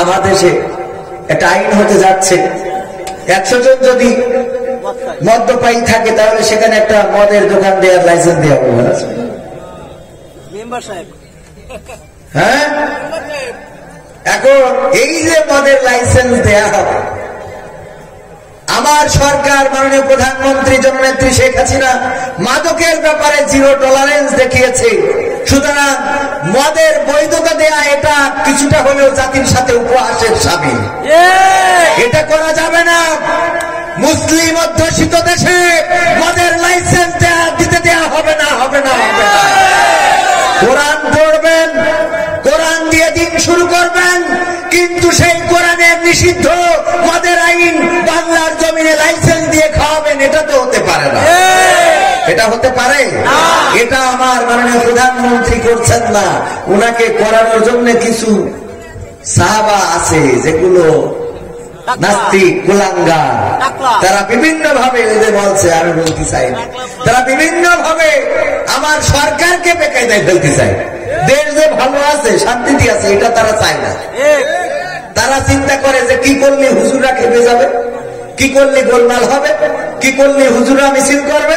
আমার দেশে একটা আইন হতে যাচ্ছে। একশো জন যদি মদ্যপায়ী থাকে তাহলে সেখানে একটা মদের দোকান দেওয়ার লাইসেন্স দেওয়া হবে। মেম্বার সাহেব। হ্যাঁ? এখন এই যে মদের লাইসেন্স দেয়া হবে আমার সরকার মাননীয় প্রধানমন্ত্রী জননেত্রী শেখ হাসিনা মাদকের ব্যাপারে জিরো টলারেন্স দেখিয়েছে। সুতরাং মদের বৈধতা দেয়া এটা কিছুটা হলেও জাতির সাথে উপহাসের সামিল। এটা করা যাবে না। মুসলিম অধ্যুষিত দেশে মদের লাইসেন্স দিতে দেয়া হবে না হবে না হবে না। কোরআন পড়বেন কোরআন দিয়ে দিন শুরু করবেন কিন্তু সেই কোরআনের নিষিদ্ধ মদের আইন বাংলার জমিনে লাইসেন্স দিয়ে খাওয়াবেন এটা তো হতে পারে না এটা হতে পারে? এটা আমার মাননীয় প্রধানমন্ত্রী করছেন না। উনাকে করানোর জন্য কিছু সাহাবা আছে যেগুলো নাস্তিক কুলাঙ্গা তারা বিভিন্ন ভাবে এদের বলছে আমি বলতে চাই তারা বিভিন্ন ভাবে আমার সরকারকে বেকায়দায় ফেলতে চায়। দেশ যে ভালো আছে শান্তিতে আছে এটা তারা চায় না। তারা চিন্তা করে যে কি করলে হুজুরা খেপে যাবে? কি করলে গোলমাল হবে? কি করলে হুজুরা মিছিল করবে?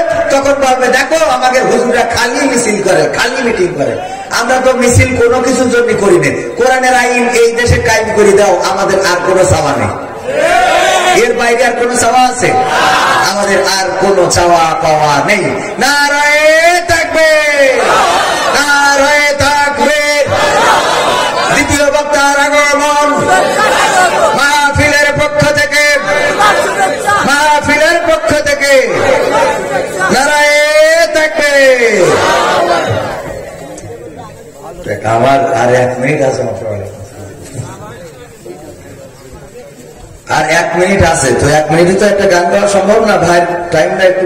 বলবে, দেখো, আমাকে হুজুরা খালি মিছিল করে, খালি মিটিং করে। আমরা তো মিছিল কোনো কিছুর জন্য করি না কোরআনের আইন এই দেশে কায়েম করে দাও, আমাদের আর কোনো চাওয়া নেই। এর বাইরে আর কোনো চাওয়া আছে? আমাদের আর কোনো চাওয়া পাওয়া নেই। নারায়ে আমার আর এক মিনিট আছে মাত্র। আর এক মিনিট আছে, তো এক মিনিটে তো একটা গান করা সম্ভব না ভাই টাইমটা একটু